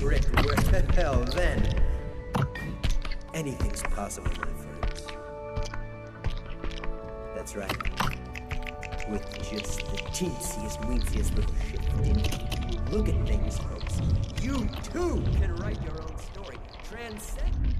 Great. Well, then. Anything's possible, my friends. That's right. With just the teensiest, weensiest little shift in look at things, folks, you too can write your own story. Transcend.